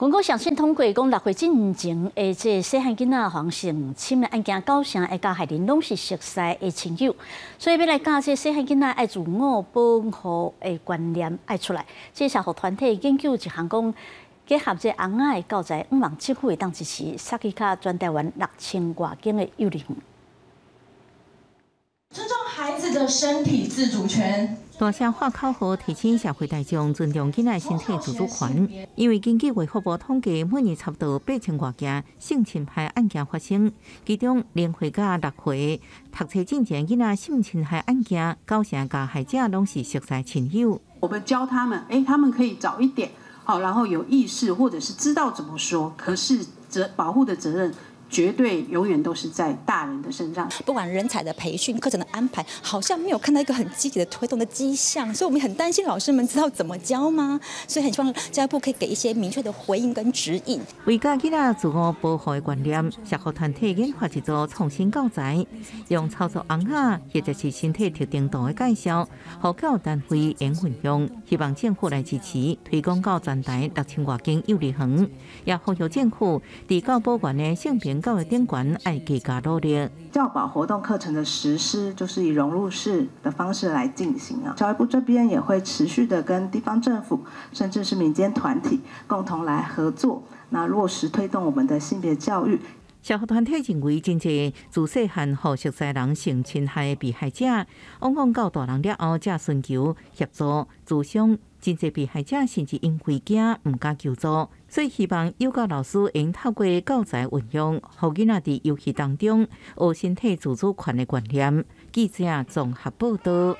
公告详细通过讲，六岁进前诶，这细汉囡仔防性侵的案件，构成会加害人拢是熟悉的亲友，所以要来教这细汉囡仔爱自我保护的观念爱出来。这社会团体研究一项讲，结合这红仔的教材，五万七会当支持萨基卡全台湾六千外间的幼儿园。尊重孩子的身体自主权。大声发口号，提醒社会大众尊重囡仔身体自主权。因为根据卫福部统计，每年差不多八千多件性侵害案件发生，其中零岁到六岁读册进前囡仔性侵害案件，构成加害者拢是熟悉亲友。我们教他们，哎，他们可以早一点好，然后有意识或者是知道怎么说，可是责保护的责任。绝对永远都是在大人的身上。不管人才的培训、课程的安排，好像没有看到一个很积极的推动的迹象，所以我们很担心老师们知道怎么教吗？所以很希望教育部可以给一些明确的回应跟指引。为家囡仔自我保护的观念，社会团体研发一组创新教材，用操作红仔或者是身体特定度的介绍，和教单位应运用，希望政府来支持推广到全台六千多间幼儿园，也呼吁政府提高保管的性别。教育点管爱加加努力。教保活动课程的实施，就是以融入式的方式来进行啊。教育部这边也会持续的跟地方政府，甚至是民间团体共同来合作，那落实推动我们的性别教育。社会团体认为，真济自细汉和熟悉人性侵害的被害者，往往到大人了后才寻求协助、自伤。真济被害者甚至因为惊毋敢求助，最希望幼教老师能透过教材运用，互囡仔伫游戏当中学身体自主权的观念。记者综合报道。